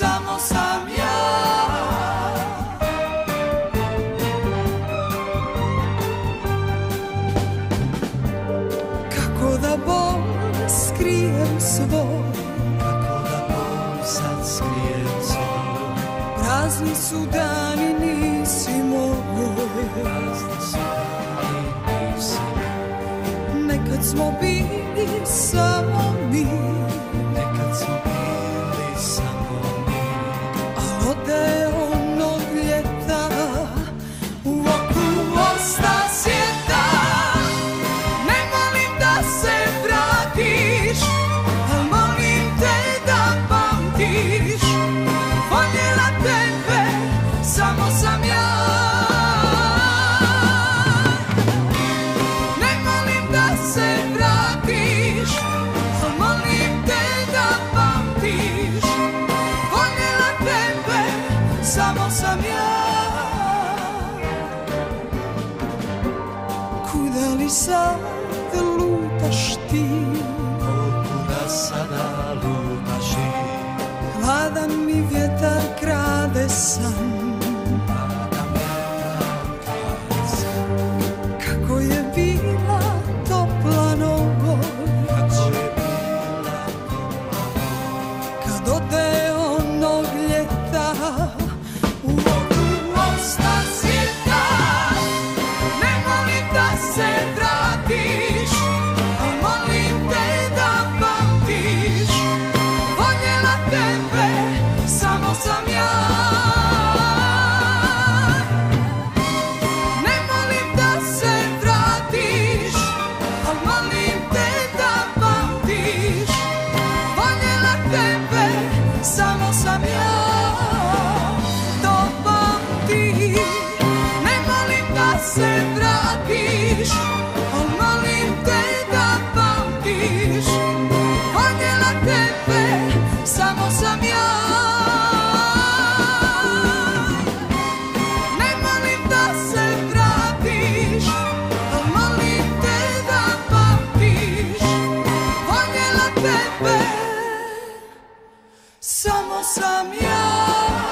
samo sam ja. Kako da bol skrijem svoj Kako da bol sad skrijem svoj. Prazni su dani nisi moj Prazni su dani nisi Nekad smo bili samo mi samo sam ja. Kuda li sad lutaš ti? O, kuda sada lutaš ti? Hladan mi vjetar krade sam Kad ode Somos amigos.